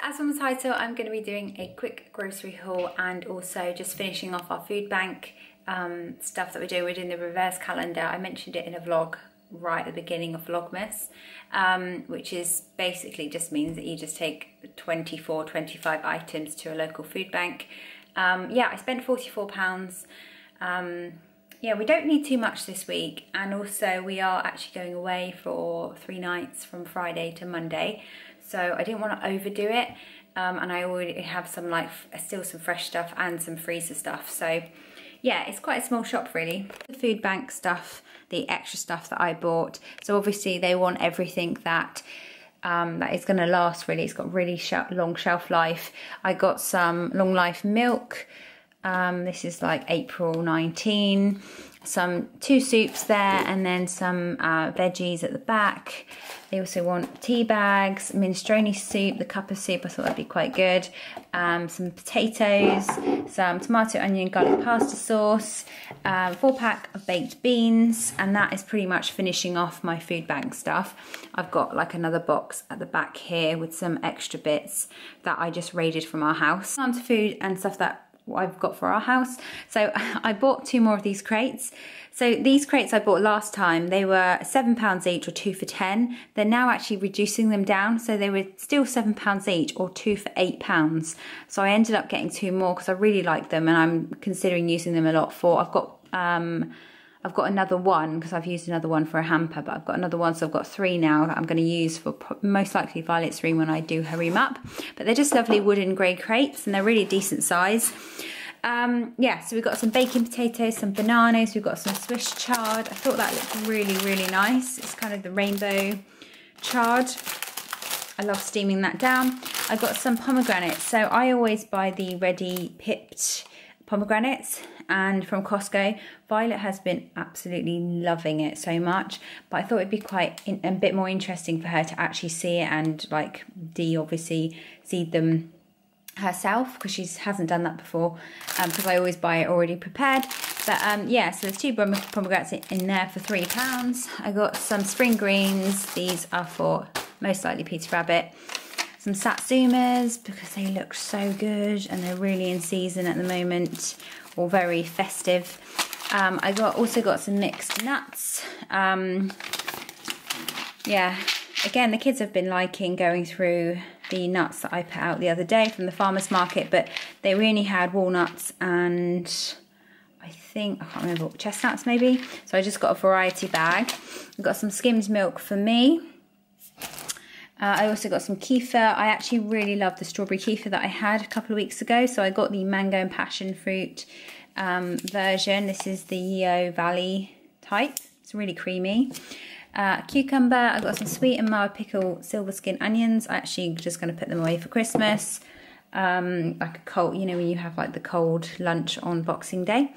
As from the title, I'm going to be doing a quick grocery haul and also just finishing off our food bank um, stuff that we're doing. We're doing the reverse calendar. I mentioned it in a vlog right at the beginning of Vlogmas, um, which is basically just means that you just take 24, 25 items to a local food bank. Um, yeah, I spent £44. Um, yeah, we don't need too much this week. And also we are actually going away for three nights from Friday to Monday so I didn't want to overdo it. Um, and I already have some like still some fresh stuff and some freezer stuff. So yeah, it's quite a small shop really. The food bank stuff, the extra stuff that I bought. So obviously they want everything that um, that is going to last really. It's got really sh long shelf life. I got some long life milk. Um, this is like April 19 some two soups there and then some uh, veggies at the back. They also want tea bags, minestrone soup, the cup of soup, I thought that'd be quite good. Um, some potatoes, some tomato, onion, garlic pasta sauce, um, four pack of baked beans, and that is pretty much finishing off my food bank stuff. I've got like another box at the back here with some extra bits that I just raided from our house. On to food and stuff that I've got for our house. So I bought two more of these crates. So these crates I bought last time, they were seven pounds each or two for 10. They're now actually reducing them down. So they were still seven pounds each or two for eight pounds. So I ended up getting two more because I really like them and I'm considering using them a lot for, I've got, um, I've got another one because I've used another one for a hamper, but I've got another one, so I've got three now that I'm going to use for most likely Violet's room when I do her room up. But they're just lovely wooden grey crates and they're really decent size. Um, yeah, so we've got some baking potatoes, some bananas, we've got some Swiss chard. I thought that looked really, really nice. It's kind of the rainbow chard. I love steaming that down. I've got some pomegranates. So I always buy the ready pipped pomegranates and from Costco. Violet has been absolutely loving it so much, but I thought it'd be quite in, a bit more interesting for her to actually see it and like D obviously seed them herself because she hasn't done that before because um, I always buy it already prepared. But um, yeah, so there's two pomegranates in there for three pounds. I got some spring greens. These are for most likely Peter Rabbit. Some satsumas because they look so good and they're really in season at the moment or very festive. Um, I got also got some mixed nuts. Um, yeah, again, the kids have been liking going through the nuts that I put out the other day from the farmer's market, but they only had walnuts and I think, I can't remember, chestnuts maybe. So I just got a variety bag. I got some skimmed milk for me. Uh, I also got some kefir. I actually really love the strawberry kefir that I had a couple of weeks ago. So I got the mango and passion fruit um, version. This is the Yeo Valley type. It's really creamy. Uh, cucumber, I've got some sweet and mild pickle silver skin onions. I actually just going to put them away for Christmas. Um, like a cold, you know, when you have like the cold lunch on Boxing Day.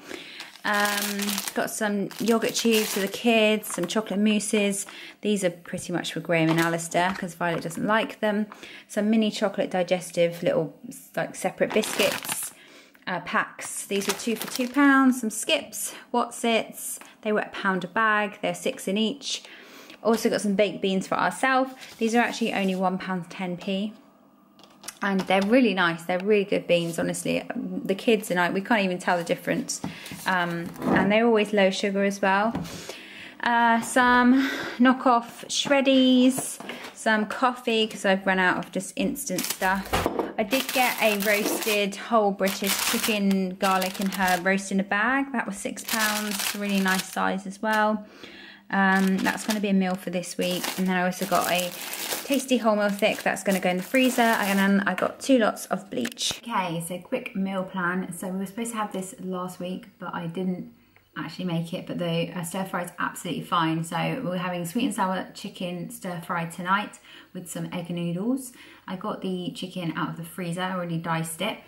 Um, got some yogurt tubes for the kids, some chocolate mousses. These are pretty much for Graham and Alistair because Violet doesn't like them. Some mini chocolate digestive little like separate biscuits uh, packs. These were two for two pounds. Some skips, Wotsits. They were a pound a bag. They're six in each. Also got some baked beans for ourselves. These are actually only one pound 10p and they're really nice. They're really good beans honestly. The kids and I we can't even tell the difference. Um, and they're always low sugar as well. Uh, some knockoff shreddies some coffee because I've run out of just instant stuff. I did get a roasted whole British chicken garlic and herb roast in a bag. That was six pounds. Really nice size as well. Um, that's going to be a meal for this week. And then I also got a tasty wholemeal thick that's going to go in the freezer. And then I got two lots of bleach. Okay, so quick meal plan. So we were supposed to have this last week, but I didn't actually make it. But the uh, stir fry is absolutely fine. So we're having sweet and sour chicken stir fry tonight with some egg noodles. I got the chicken out of the freezer, I already diced it.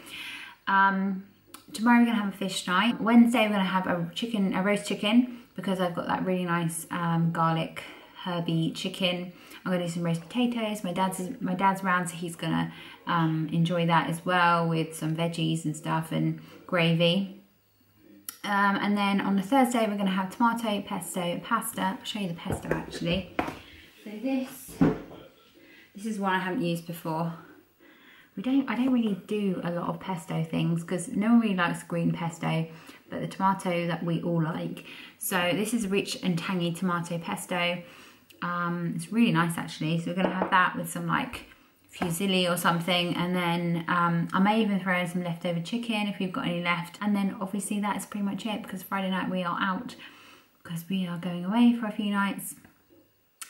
Um, tomorrow we're gonna have a fish night. Wednesday we're gonna have a chicken, a roast chicken because I've got that really nice um, garlic herby chicken. I'm gonna do some roast potatoes. My dad's my dad's around, so he's gonna um, enjoy that as well with some veggies and stuff and gravy. Um, and then on the Thursday, we're gonna have tomato, pesto, pasta. I'll show you the pesto actually. So this, this is one I haven't used before. we don't, I don't really do a lot of pesto things because no one really likes green pesto, but the tomato that we all like. So this is rich and tangy tomato pesto. Um, it's really nice actually. So we're gonna have that with some like fusilli or something and then um, I may even throw in some leftover chicken if we've got any left. And then obviously that's pretty much it because Friday night we are out because we are going away for a few nights.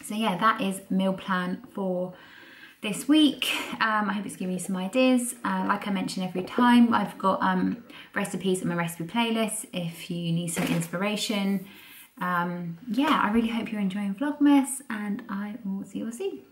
So yeah that is meal plan for this week. Um, I hope it's giving you some ideas. Uh, like I mention every time I've got um, recipes on my recipe playlist if you need some inspiration um, yeah I really hope you're enjoying Vlogmas and I will see you all soon